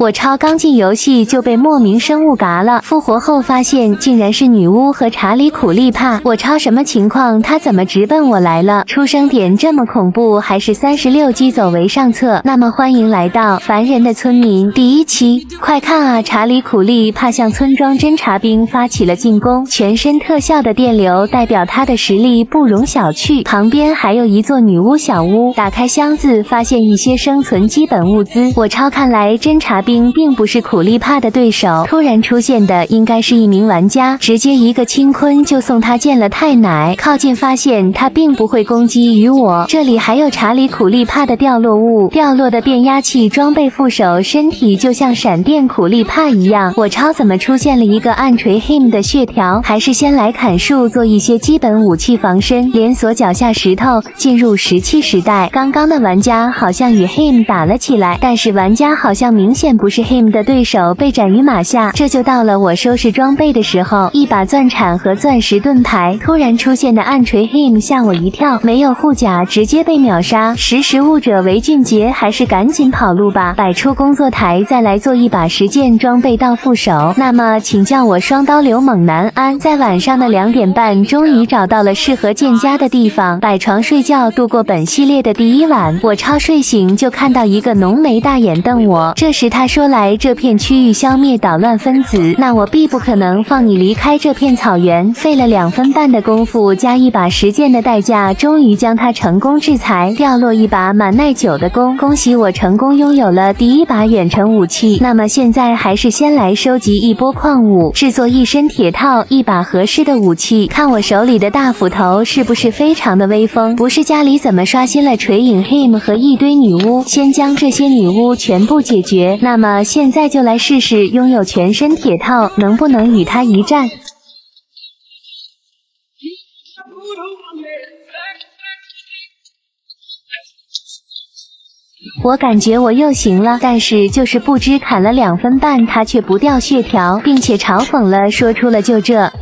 我超刚进游戏就被莫名生物嘎了，复活后发现竟然是女巫和查理苦力怕。我超什么情况？他怎么直奔我来了？出生点这么恐怖，还是三十六击走为上策？那么欢迎来到凡人的村民第一期，快看啊！查理苦力怕向村庄侦察兵发起了进攻，全身特效的电流代表他的实力不容小觑。旁边还有一座女巫小屋，打开箱子发现一些生存基本物资。我超看来侦察兵。兵并不是苦力怕的对手，突然出现的应该是一名玩家，直接一个清坤就送他见了太奶。靠近发现他并不会攻击于我。这里还有查理苦力怕的掉落物，掉落的变压器装备副手，身体就像闪电苦力怕一样。我超怎么出现了一个暗锤 him 的血条？还是先来砍树做一些基本武器防身。连锁脚下石头进入石器时代。刚刚的玩家好像与 him 打了起来，但是玩家好像明显。不是 him 的对手，被斩于马下。这就到了我收拾装备的时候，一把钻铲和钻石盾牌突然出现的暗锤 him 吓我一跳，没有护甲直接被秒杀。识时务者为俊杰，还是赶紧跑路吧。摆出工作台，再来做一把实践装备到副手。那么，请叫我双刀流猛男安。在晚上的两点半，终于找到了适合建家的地方，摆床睡觉，度过本系列的第一晚。我超睡醒就看到一个浓眉大眼瞪我，这时他。他说来这片区域消灭捣乱分子，那我必不可能放你离开这片草原。费了两分半的功夫，加一把实践的代价，终于将他成功制裁，掉落一把满耐久的弓。恭喜我成功拥有了第一把远程武器。那么现在还是先来收集一波矿物，制作一身铁套，一把合适的武器。看我手里的大斧头是不是非常的威风？不是家里怎么刷新了锤影 him 和一堆女巫？先将这些女巫全部解决。那。那么现在就来试试拥有全身铁套能不能与他一战。我感觉我又行了，但是就是不知砍了两分半，他却不掉血条，并且嘲讽了，说出了就这。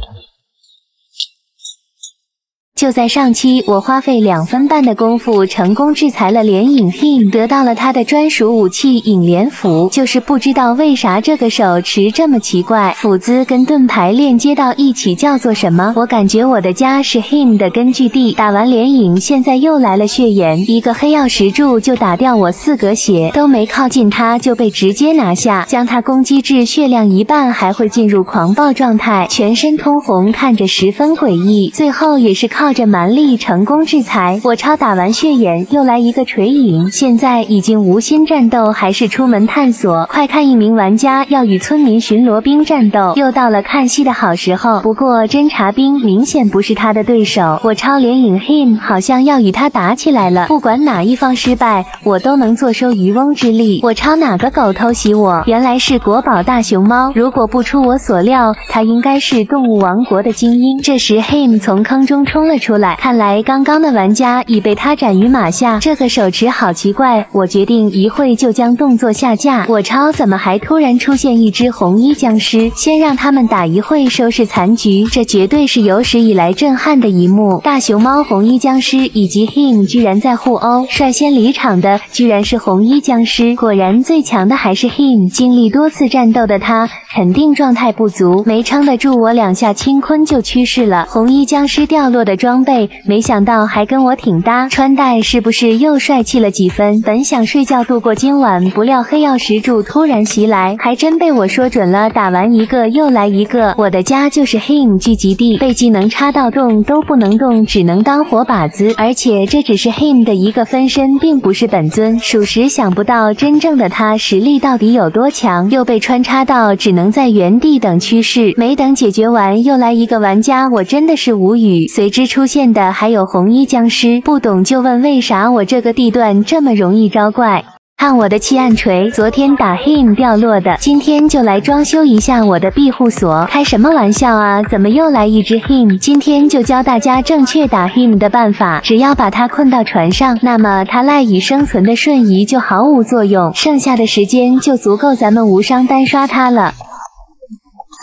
就在上期，我花费两分半的功夫，成功制裁了连影 him，得到了他的专属武器影连斧。就是不知道为啥这个手持这么奇怪，斧子跟盾牌链接到一起叫做什么？我感觉我的家是 him 的根据地。打完连影，现在又来了血眼，一个黑曜石柱就打掉我四格血，都没靠近他就被直接拿下，将他攻击至血量一半，还会进入狂暴状态，全身通红，看着十分诡异。最后也是靠。靠着蛮力成功制裁我超打完血眼又来一个锤影，现在已经无心战斗，还是出门探索？快看，一名玩家要与村民巡逻兵战斗，又到了看戏的好时候。不过侦察兵明显不是他的对手，我超连影 him 好像要与他打起来了。不管哪一方失败，我都能坐收渔翁之利。我超哪个狗偷袭我？原来是国宝大熊猫。如果不出我所料，他应该是动物王国的精英。这时 him 从坑中冲了。出来，看来刚刚的玩家已被他斩于马下。这个手持好奇怪，我决定一会就将动作下架。我超怎么还突然出现一只红衣僵尸？先让他们打一会收拾残局，这绝对是有史以来震撼的一幕。大熊猫、红衣僵尸以及 him 居然在互殴，率先离场的居然是红衣僵尸。果然最强的还是 him，经历多次战斗的他肯定状态不足，没撑得住我两下清坤就去世了。红衣僵尸掉落的装。备没想到还跟我挺搭，穿戴是不是又帅气了几分？本想睡觉度过今晚，不料黑曜石柱突然袭来，还真被我说准了。打完一个又来一个，我的家就是 him 聚集地，被技能插到动都不能动，只能当活靶子。而且这只是 him 的一个分身，并不是本尊。属实想不到真正的他实力到底有多强，又被穿插到，只能在原地等趋势。没等解决完，又来一个玩家，我真的是无语。随之出。现的还有红衣僵尸，不懂就问为啥我这个地段这么容易招怪？看我的弃暗锤，昨天打 him 掉落的，今天就来装修一下我的庇护所。开什么玩笑啊？怎么又来一只 him？今天就教大家正确打 him 的办法，只要把它困到船上，那么它赖以生存的瞬移就毫无作用，剩下的时间就足够咱们无伤单刷它了。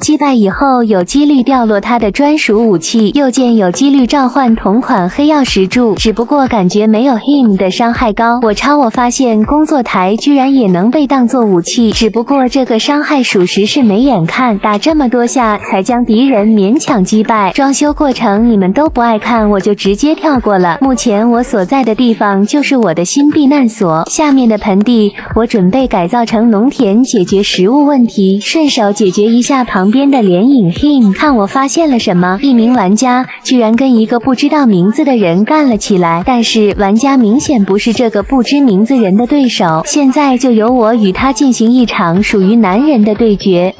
击败以后有几率掉落他的专属武器，右键有几率召唤同款黑曜石柱，只不过感觉没有 him 的伤害高。我超我发现工作台居然也能被当做武器，只不过这个伤害属实是没眼看，打这么多下才将敌人勉强击败。装修过程你们都不爱看，我就直接跳过了。目前我所在的地方就是我的新避难所，下面的盆地我准备改造成农田，解决食物问题，顺手解决一下旁边的连影 him。看我发现了什么？一名玩家居然跟一个不知道名字的人干了起来，但是玩家明显不是这个不知名字人的对手，现在就由我与他进行一场属于男人的对决。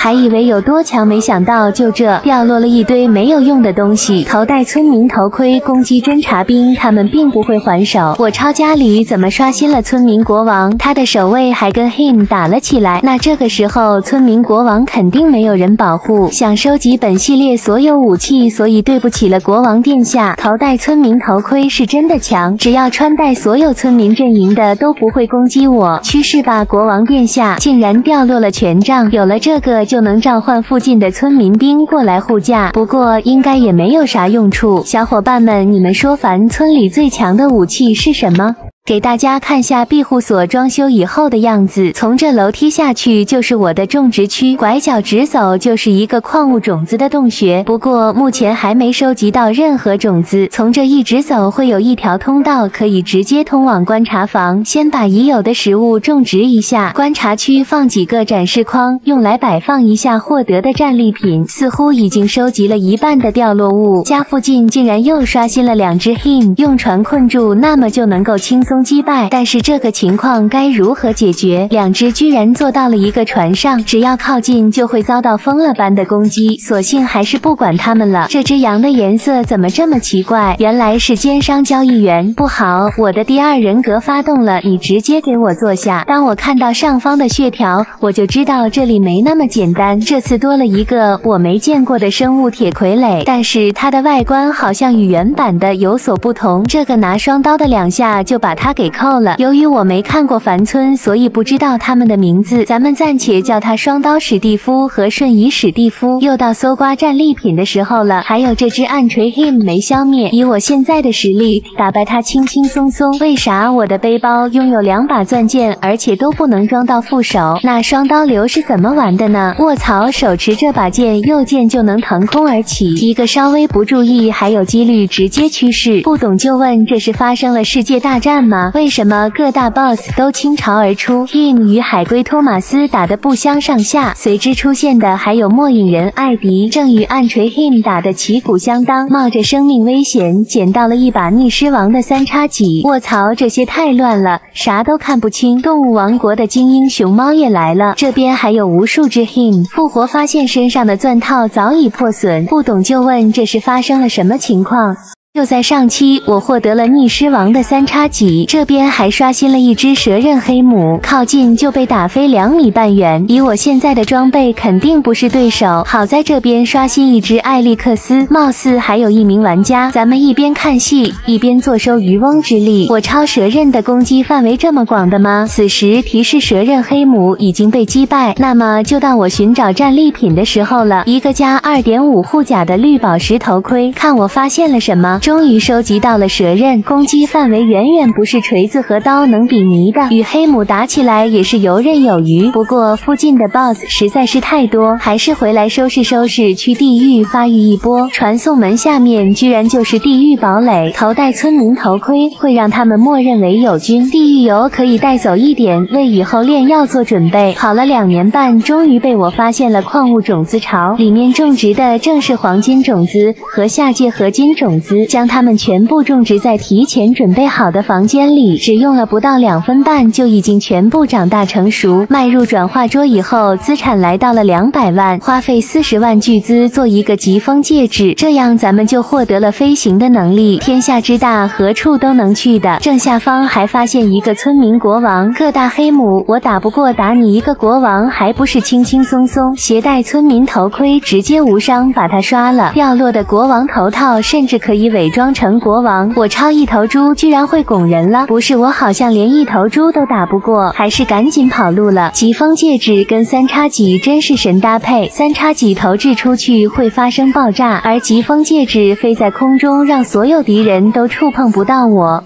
还以为有多强，没想到就这掉落了一堆没有用的东西。头戴村民头盔攻击侦察兵，他们并不会还手。我抄家里怎么刷新了村民国王？他的守卫还跟 him 打了起来。那这个时候村民国王肯定没有人保护。想收集本系列所有武器，所以对不起了国王殿下。头戴村民头盔是真的强，只要穿戴所有村民阵营的都不会攻击我。趋势吧，国王殿下！竟然掉落了权杖，有了这个。就就能召唤附近的村民兵过来护驾，不过应该也没有啥用处。小伙伴们，你们说凡村里最强的武器是什么？给大家看下庇护所装修以后的样子。从这楼梯下去就是我的种植区，拐角直走就是一个矿物种子的洞穴。不过目前还没收集到任何种子。从这一直走会有一条通道，可以直接通往观察房。先把已有的食物种植一下。观察区放几个展示框，用来摆放一下获得的战利品。似乎已经收集了一半的掉落物。家附近竟然又刷新了两只 him，用船困住，那么就能够轻松。击败，但是这个情况该如何解决？两只居然坐到了一个船上，只要靠近就会遭到疯了般的攻击。索性还是不管他们了。这只羊的颜色怎么这么奇怪？原来是奸商交易员。不好，我的第二人格发动了，你直接给我坐下。当我看到上方的血条，我就知道这里没那么简单。这次多了一个我没见过的生物铁傀儡，但是它的外观好像与原版的有所不同。这个拿双刀的两下就把它。他给扣了。由于我没看过凡村，所以不知道他们的名字。咱们暂且叫他双刀史蒂夫和瞬移史蒂夫。又到搜刮战利品的时候了。还有这只暗锤 him 没消灭，以我现在的实力，打败他轻轻松松。为啥我的背包拥有两把钻剑，而且都不能装到副手？那双刀流是怎么玩的呢？卧槽，手持这把剑，右键就能腾空而起，一个稍微不注意，还有几率直接去世。不懂就问，这是发生了世界大战？为什么各大 boss 都倾巢而出？him 与海龟托马斯打得不相上下，随之出现的还有末影人艾迪，正与暗锤 him 打得旗鼓相当，冒着生命危险捡到了一把逆尸王的三叉戟。卧槽，这些太乱了，啥都看不清。动物王国的精英熊猫也来了，这边还有无数只 him 复活，发现身上的钻套早已破损。不懂就问，这是发生了什么情况？就在上期，我获得了逆狮王的三叉戟，这边还刷新了一只蛇刃黑母，靠近就被打飞两米半远。以我现在的装备，肯定不是对手。好在这边刷新一只艾利克斯，貌似还有一名玩家。咱们一边看戏，一边坐收渔翁之利。我超蛇刃的攻击范围这么广的吗？此时提示蛇刃黑母已经被击败，那么就到我寻找战利品的时候了。一个加二点五护甲的绿宝石头盔，看我发现了什么？终于收集到了蛇刃，攻击范围远远不是锤子和刀能比拟的。与黑姆打起来也是游刃有余。不过附近的 BOSS 实在是太多，还是回来收拾收拾，去地狱发育一波。传送门下面居然就是地狱堡垒，头戴村民头盔会让他们默认为友军。地狱油可以带走一点，为以后炼药做准备。跑了两年半，终于被我发现了矿物种子巢，里面种植的正是黄金种子和下界合金种子。将它们全部种植在提前准备好的房间里，只用了不到两分半，就已经全部长大成熟。迈入转化桌以后，资产来到了两百万，花费四十万巨资做一个疾风戒指，这样咱们就获得了飞行的能力。天下之大，何处都能去的。正下方还发现一个村民国王，各大黑母，我打不过，打你一个国王还不是轻轻松松？携带村民头盔，直接无伤把他刷了。掉落的国王头套，甚至可以伪。伪装成国王，我超一头猪居然会拱人了，不是我好像连一头猪都打不过，还是赶紧跑路了。疾风戒指跟三叉戟真是神搭配，三叉戟投掷出去会发生爆炸，而疾风戒指飞在空中，让所有敌人都触碰不到我。